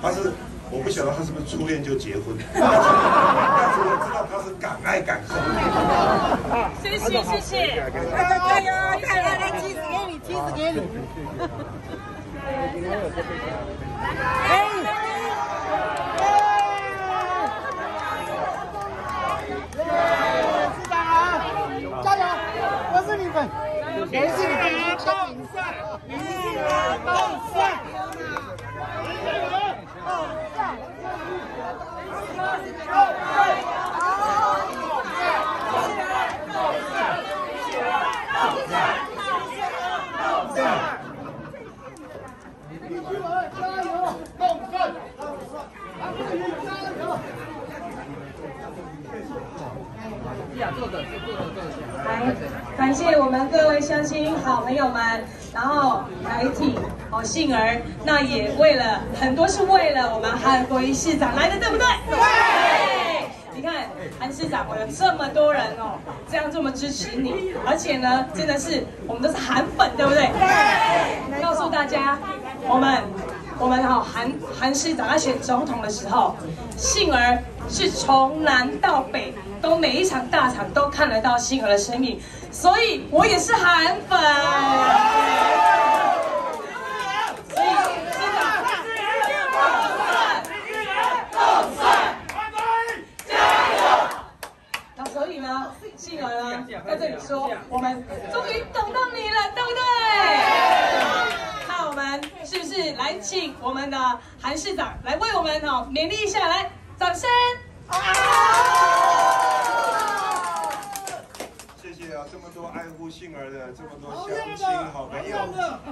他是我不晓得他是不是初恋就结婚，但是我知道他是敢爱敢恨。谢谢谢谢。加油加油！来，梯子给你，梯子给你。市长好，加油！我是你们，我是你们全民赛，民进儿共赛。来，感谢我们各位乡亲好朋友们，然后台体哦杏儿，那也为了很多是为了我们韩国瑜市长来的，对不对？对。你看韩市长，我有这么多人哦，这样这么支持你，而且呢，真的是我们都是韩粉，对不对？对。告诉大家，我们我们哈韩韩市长要选总统的时候，杏儿是从南到北都每一场大场都看得到杏儿的身影，所以我也是韩粉。所以市长，那所以呢，杏儿说，我们终于等到你了，对不对？那我们是不是来请我们的韩市长来为我们哦勉励一下，来，掌声！谢谢啊，这么多爱护杏儿的，这么多乡亲好朋友，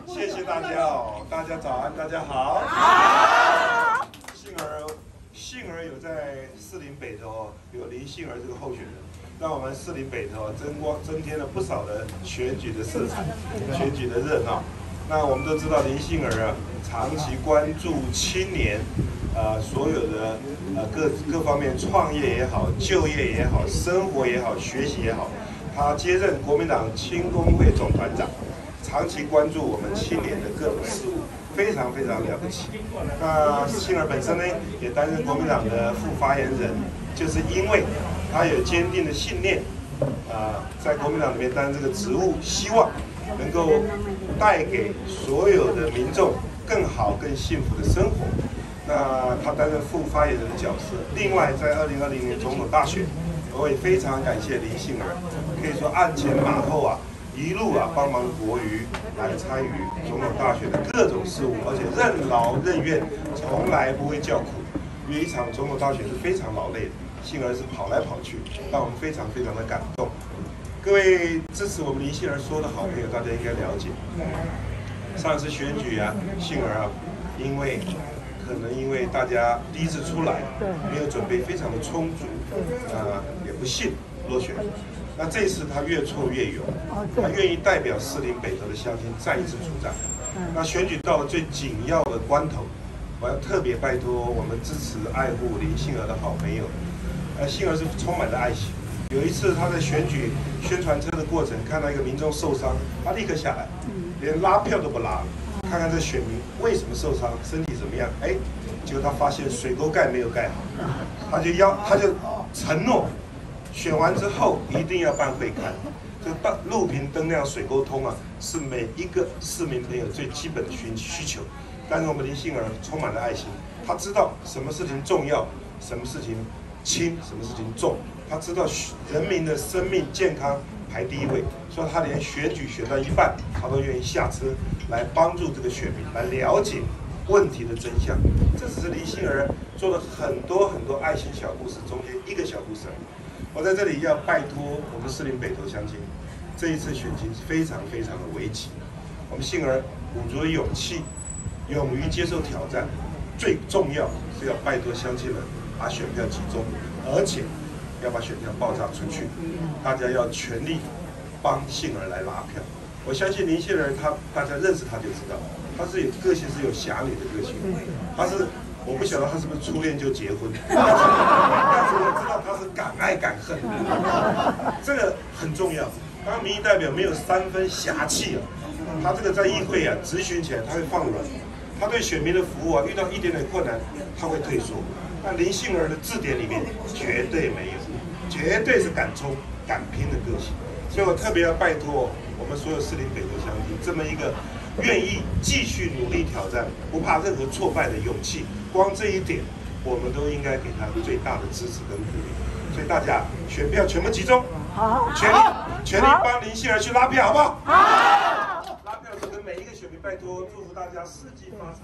谢谢大家哦，大家早安，大家好。好。杏儿，杏儿有在四林北投有林杏儿这个候选人，让我们市里北头增光增添了不少的选举的色彩，选举的热闹。那我们都知道林杏儿啊，长期关注青年，呃，所有的呃各各方面创业也好，就业也好，生活也好，学习也好。他接任国民党青工会总团长，长期关注我们青年的各种事务，非常非常了不起。那杏儿本身呢，也担任国民党的副发言人，就是因为他有坚定的信念，啊，在国民党里面担任这个职务，希望能够带给所有的民众更好、更幸福的生活。那他担任副发言人的角色。另外，在二零二零年总统大选。我也非常感谢林杏儿，可以说鞍前马后啊，一路啊帮忙国瑜来参与总统大选的各种事务，而且任劳任怨，从来不会叫苦。因为一场总统大选是非常劳累的，杏儿是跑来跑去，让我们非常非常的感动。各位支持我们林杏儿说的好朋友，大家应该了解。上次选举啊，杏儿啊，因为。可能因为大家第一次出来，没有准备非常的充足，啊，也不幸落选。那这次他越挫越勇，他愿意代表士林北投的乡亲再一次出战。那选举到了最紧要的关头，我要特别拜托我们支持爱护林杏儿的好朋友。呃，杏儿是充满了爱心。有一次他在选举宣传车的过程，看到一个民众受伤，他立刻下来，连拉票都不拉。看看这选民为什么受伤，身体怎么样？哎，结果他发现水沟盖没有盖好，他就要他就承诺，选完之后一定要办会看。这办路平灯亮水沟通啊，是每一个市民朋友最基本的需需求。但是我们林杏儿充满了爱心，他知道什么事情重要，什么事情轻，什么事情重，他知道人民的生命健康。排第一位，所以他连选举选到一半，他都愿意下车来帮助这个选民来了解问题的真相。这只是林杏儿做了很多很多爱心小故事中间一个小故事。我在这里要拜托我们士林北投乡亲，这一次选情非常非常的危急，我们杏儿鼓足勇气，勇于接受挑战，最重要是要拜托乡亲们把选票集中，而且。要把选票爆炸出去，大家要全力帮杏儿来拉票。我相信林杏儿，她大家认识她就知道，她是有个性，是有侠女的个性。她是我不晓得他是不是初恋就结婚，但是我知道他是敢爱敢恨，这个很重要。当民意代表没有三分侠气啊，他这个在议会啊质询起来他会放软，他对选民的服务啊，遇到一点点困难，他会退缩。那林杏儿的字典里面绝对没有，绝对是敢冲敢拼的个性。所以我特别要拜托我们所有士林北的乡亲，这么一个愿意继续努力挑战、不怕任何挫败的勇气，光这一点，我们都应该给他最大的支持跟鼓励。所以大家选票全部集中，好，全力全力帮林杏儿去拉票，好不好？好。每一个选民拜托，祝福大家四季发财，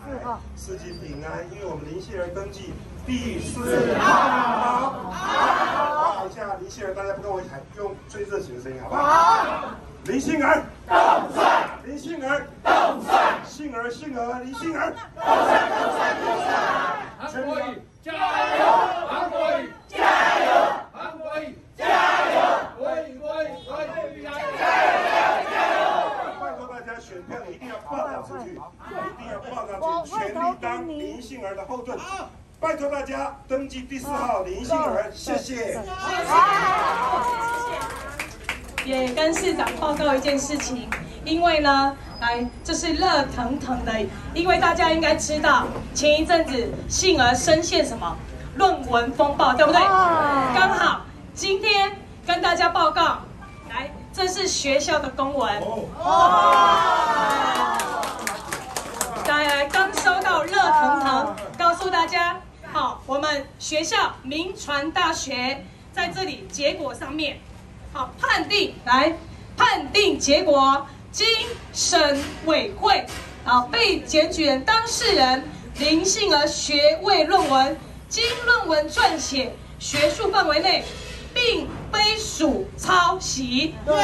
四季平安。因为我们林杏儿登记第四号，好，好，一下林杏儿，大家不跟我喊，用最热情的声音，好不好？林杏儿，动帅！林杏儿，动帅！杏儿，杏儿，林杏儿，动帅，动帅，动帅！韩国，加油！韩国瑜，加油！韩国瑜，加油！国瑜，国瑜，国瑜，加油！加油！拜托大家选票一定要报答出去，一定要报答出去，全力当林杏儿的后盾。拜托大家登记第四号林杏儿，谢谢。也跟市长报告一件事情，因为呢，来这是热腾腾的，因为大家应该知道，前一阵子杏儿深陷什么论文风暴，对不对？刚好今天跟大家报告，来，这是学校的公文。哦。来来，刚收到热腾腾，告诉大家，好，我们学校民传大学在这里结果上面。好，判定来判定结果，经审委会啊，被检举人当事人林杏儿学位论文经论文撰写学术范围内，并非属抄袭，所以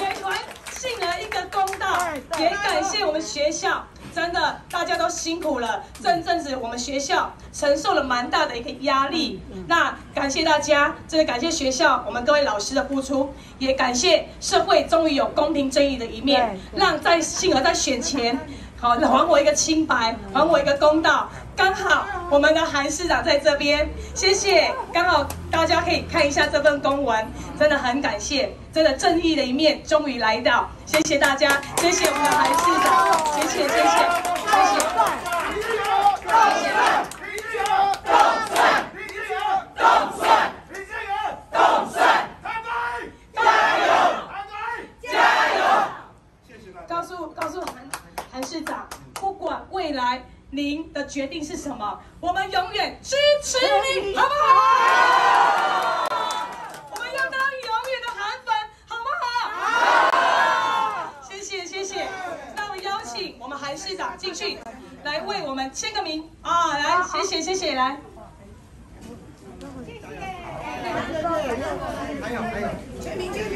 也还杏儿一个公道，也感谢我们学校。真的，大家都辛苦了。这阵子我们学校承受了蛮大的一个压力。那感谢大家，真的感谢学校，我们各位老师的付出，也感谢社会终于有公平正义的一面，让在幸而在选前，好还我一个清白，还我一个公道。刚好我们的韩市长在这边，谢谢。刚好大家可以看一下这份公文，真的很感谢，真的正义的一面终于来到，谢谢大家，谢谢我们的韩市长，谢谢谢谢谢谢。告诉告诉韩韩市长，不管未来。您的决定是什么？我们永远支持你，好不好？我们要当永远的韩粉，好不好？好。谢谢谢谢。那我邀请我们韩市长进去，来为我们签个名啊！来，谢谢谢谢，来。谢谢。还有还有，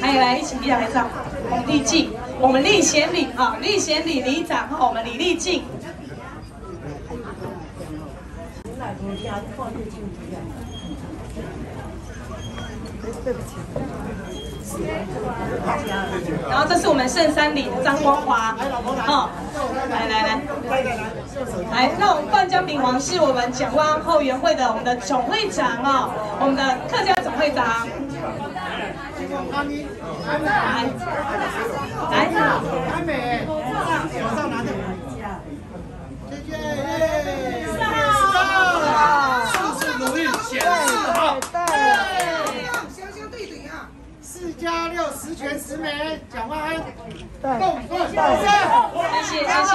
还有来一起立台上，我们立静，我们立贤礼啊，立贤礼里长和我们李立敬。对不起。然后这是我们圣山里的张光华，哦，来来来，来，那我们灌江炳煌是我们蒋万安后援会的我们的总会长哦，我们的客家总会长。来，来，安美，手上拿着，谢谢，四号。对对，香香对对啊！四加六十全十美，蒋万安，对，谢谢谢谢。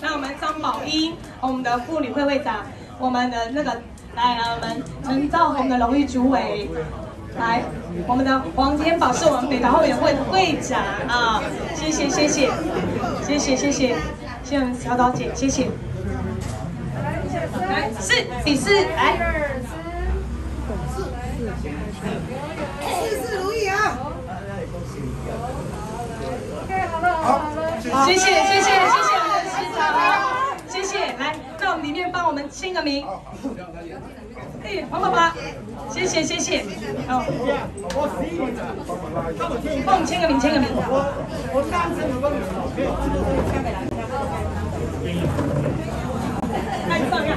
那我们张宝英，我们的妇女会会长，我们的那个来来，我们陈兆宏的荣誉主委，来，我们的黄天宝是我们北大后援会的会长啊，谢谢谢谢谢谢谢谢，谢谢小岛姐，谢谢。来四比四来。谢谢谢谢谢谢我们的市长，谢谢来，到里面帮我们签个名。哎，黄爸爸，谢谢谢谢，好，帮我们签个名签个名。开放呀！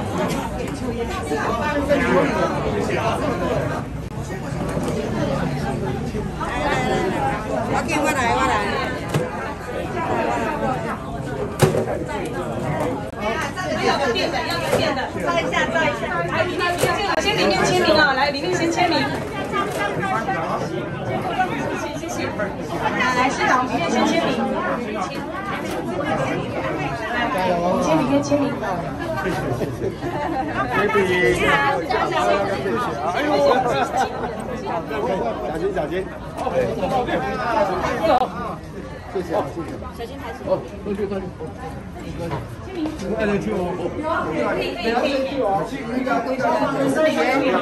我给我来我来。有电的，要有电的，照一下，照一下。来，里面先里面签名啊，来，里面先签名。谢谢。谢谢。来来，市长里面先签名。来，你先里面签名。谢谢。谢谢。谢谢。哎呦，奖金奖金。谢谢啊，谢谢。小心抬手。哦，过去过去。大家去哦。可以可以可以。这里签名。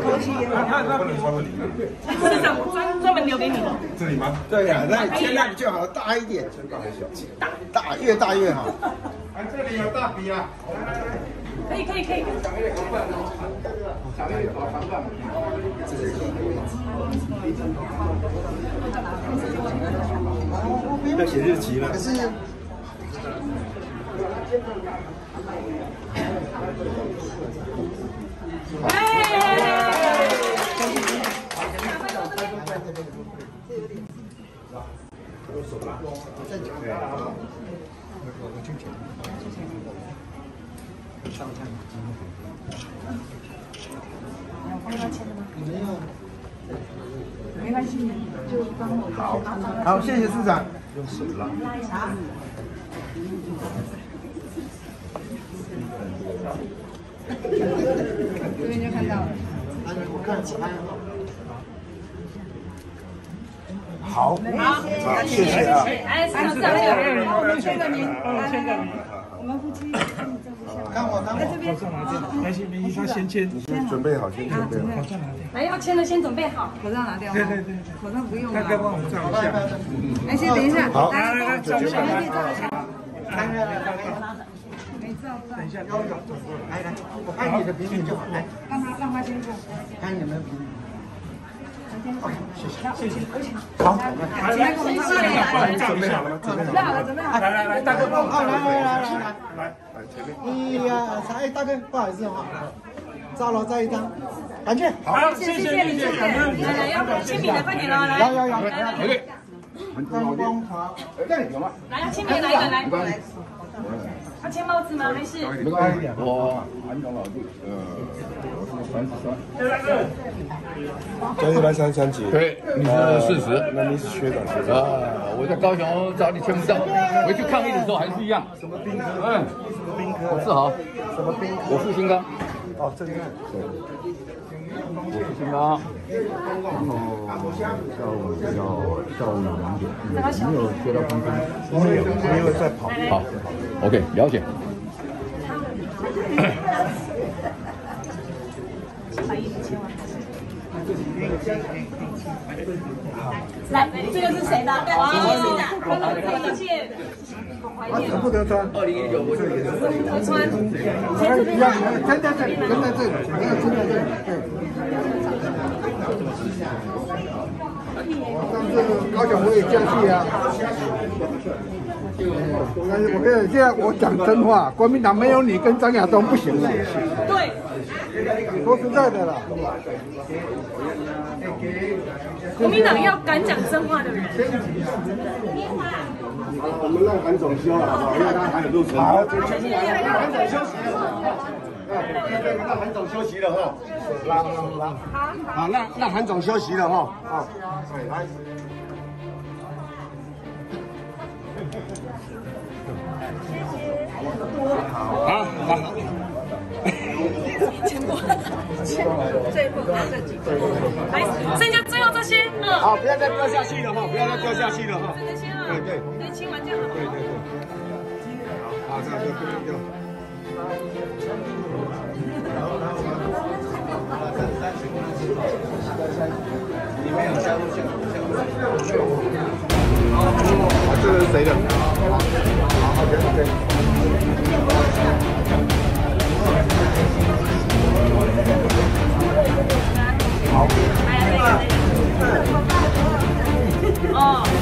不能穿到里面。市长专专门留给你的。这里吗？对呀，那签那里最好大一点。大还是小？大大越大越好。啊，这里有大笔啊。可以可以可以。要写日期了。可是。没关系，就帮我。好，好，谢谢市长。用手拉。这边就看到了。我看起来。好，好，谢谢啊。哎，市长，我们签个名，我们签个名。我们夫妻看我，看我。好，上拿掉。没事没事，他先签。你先准备好，先准备好。来，要签的先准备好。口罩拿掉。对对对。口罩不用大哥帮我们照一下。来，先等一下。好，来来来，照一下。可以照一下。来来来来。没照照。等一下，来来，我拍你的屏幕就好。来，让他让他先做。拍你们的屏幕。好，谢谢，谢谢。好，来来，我们照一下。准备好了，准备好了。来来来，大哥帮我。来来来来来来，来前面。哎呀，哎，大哥，不好意思哈，照了再一张，感谢。好，谢谢。谢谢，感恩。来来，要签名的快点了，来。有有有。对。灯光茶，这里有吗？来，签名来一个来。要签帽子吗？还是？没关系，我韩总老弟，呃，三十三。叫一百三十三级。对，你是四十。那你是学长。啊，我在高雄找你签不到，回去抗议的时候还是一样。什么兵科？嗯，什么兵科？我自豪。什么兵？我是新刚。哦，正看。我是新刚。然后下午要下午两点，没有接到通知，没有，没有在跑。好，OK，了解。来，这个是谁的？哇，一切，舍不得穿。二零一九我是也是我穿。一样，跟在这里，跟在这里，没有跟在这里。上次高雄我也降气啊。我跟你现在我讲真话，国民党没有你跟张亚东不行了。对。说实在的了。国民党要敢讲真话的人。好我们让韩总休了，好不好？因为他还有路程。好，韩总休息了。让韩总休息了哈。拉拉。好，让让韩总休息了哈。好，来。好，好。签过，签过，最后这几个，来，剩下最后这些，嗯。好，不要再掉下去了哈，不要再掉下去了哈。这些啊，对对，能签完就好。对对对。好，这样就不用掉。里面有加入加入。好，这个是谁的？好，OK OK。好。哦，